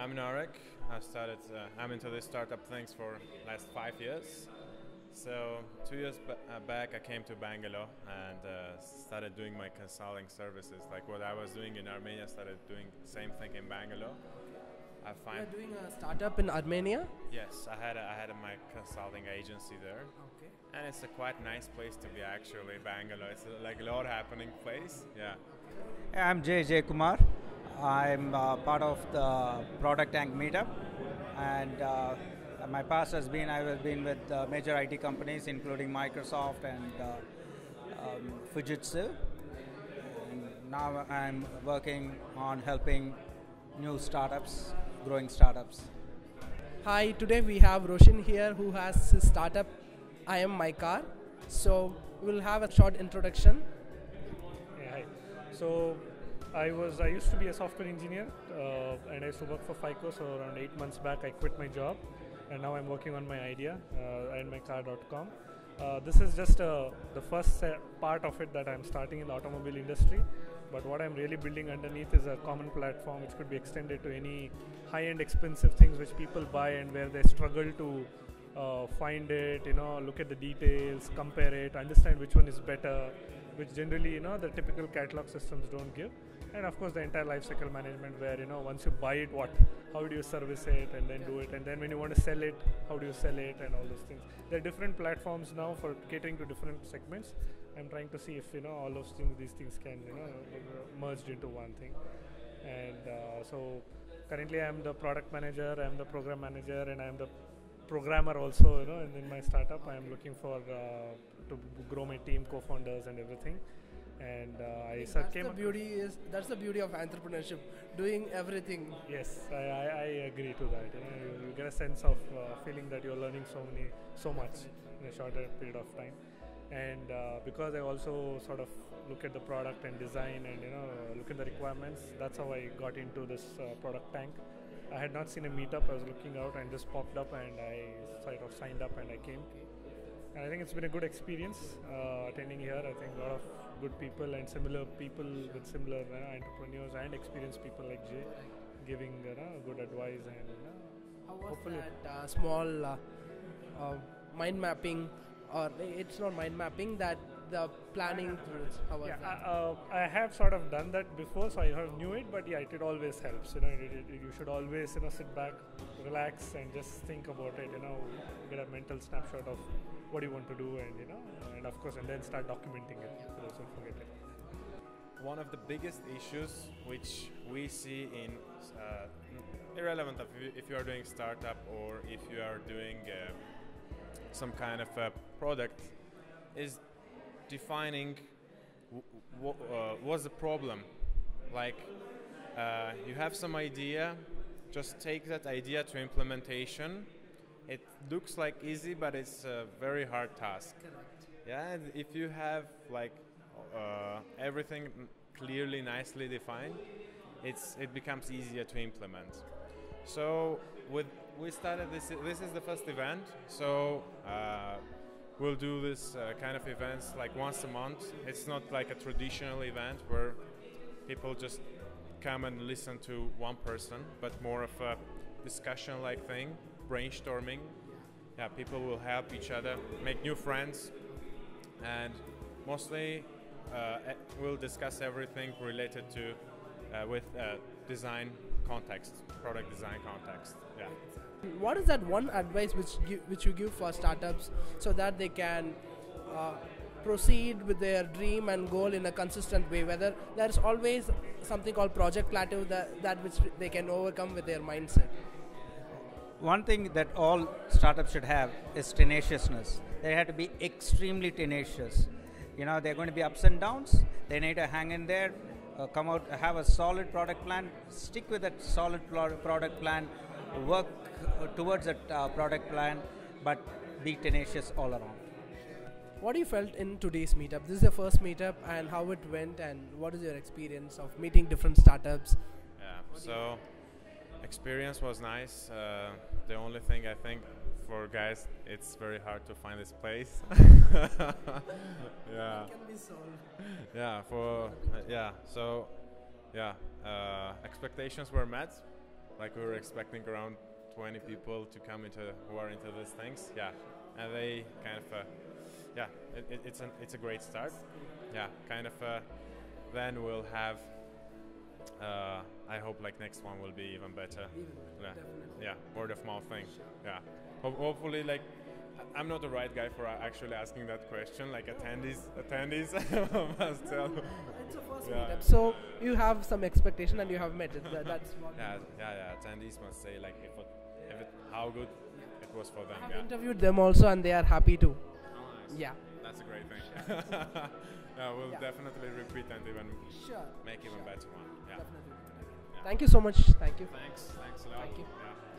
I'm Narek. I started. Uh, I'm into this startup things for last five years. So two years b- uh, back, I came to Bangalore and uh, started doing my consulting services. Like what I was doing in Armenia, started doing same thing in Bangalore. I find You're doing a startup in Armenia. yes, I had a, I had a, my consulting agency there, Okay. and it's a quite nice place to be actually. Bangalore, it's a, like a lot happening place. Yeah. I'm Jay Jay Kumar. I'm uh, part of the Product Tank meetup, and uh, my past has been I have been with uh, major IT companies, including Microsoft and uh, um, Fujitsu. And now I'm working on helping new startups, growing startups. Hi, today we have Roshan here who has his startup I am my car. So we'll have a short introduction. Yeah, hi. So I was I used to be a software engineer uh, and I used to work for FICO. So around eight months back, I quit my job, and now I'm working on my idea uh, and mycar.com. Uh, this is just uh, the first part of it that I'm starting in the automobile industry. But what I'm really building underneath is a common platform which could be extended to any high-end expensive things which people buy and where they struggle to uh, find it, you know, look at the details, compare it, understand which one is better, which generally, you know, the typical catalog systems don't give. And of course, the entire lifecycle management, where you know, once you buy it, what, how do you service it, and then do it, and then when you want to sell it, how do you sell it, and all those things. There are different platforms now for catering to different segments. I'm trying to see if you know all those things, these things can you know merged into one thing. And uh, so currently, I'm the product manager, I'm the program manager, and I'm the programmer also. You know, and in my startup, I'm looking for uh, to grow my team, co-founders, and everything. And uh, I That's came the beauty is that's the beauty of entrepreneurship, doing everything. Yes, I, I, I agree to that. You, know, you, you get a sense of uh, feeling that you're learning so many, so much in a shorter period of time. And uh, because I also sort of look at the product and design and you know look at the requirements, that's how I got into this uh, product tank. I had not seen a meetup. I was looking out and just popped up and I sort of signed up and I came. And I think it's been a good experience uh, attending here. I think a lot of good people and similar people with similar uh, entrepreneurs and experienced people like Jay giving uh, good advice and uh, How was Hopefully. that uh, small uh, uh, mind mapping, or it's not mind mapping that the planning tools? How yeah. I, uh, I have sort of done that before, so I heard, knew it. But yeah, it, it always helps. You know, it, it, you should always you know sit back, relax, and just think about it. You know, get a mental snapshot of what you want to do, and you know, and of course, and then start documenting it so that don't forget it. One of the biggest issues which we see in uh, irrelevant of you- if you are doing startup or if you are doing uh, some kind of a product is defining w- w- uh, what's the problem like uh, you have some idea just take that idea to implementation it looks like easy but it's a very hard task yeah, and if you have like uh, everything clearly, nicely defined, it's it becomes easier to implement. So with we started this. This is the first event. So uh, we'll do this uh, kind of events like once a month. It's not like a traditional event where people just come and listen to one person, but more of a discussion-like thing, brainstorming. Yeah, people will help each other, make new friends, and mostly uh, we'll discuss everything related to uh, with uh, design context, product design context. Yeah. what is that one advice which you, which you give for startups so that they can uh, proceed with their dream and goal in a consistent way whether there's always something called project plateau that, that which they can overcome with their mindset One thing that all startups should have is tenaciousness. They have to be extremely tenacious. You know, they're going to be ups and downs. They need to hang in there, uh, come out, have a solid product plan, stick with that solid pro- product plan, work uh, towards that uh, product plan, but be tenacious all around. what do you felt in today's meetup this is the first meetup and how it went and what is your experience of meeting different startups Yeah. So experience was nice. Uh, the only thing I think for guys, it's very hard to find this place. yeah. can be solved Yeah. For uh, yeah. So yeah. Uh, expectations were met. like we were expecting around 20 people to come into who are into these things. Yeah, and they kind of, uh, yeah, it, it, it's an it's a great start. Yeah, kind of. Uh, then we'll have. Uh, I hope like next one will be even better. Yeah, yeah, word of mouth thing. Yeah, Ho- hopefully like. I'm not the right guy for uh, actually asking that question. Like attendees, attendees must tell. It's a first Yeah. meetup, so you have some expectation and you have met it. That, that's what Yeah, yeah, yeah. Attendees must say like if it, if it, how good it was for them. I have Yeah. interviewed them also, and they are happy too. Oh, nice. Yeah. That's a great thing. yeah, we'll Yeah. definitely repeat and even Sure. make even Sure. better one. Yeah. Definitely. Yeah. Thank you so much. Thank you. Thanks. Thanks a lot. Thank you. Yeah.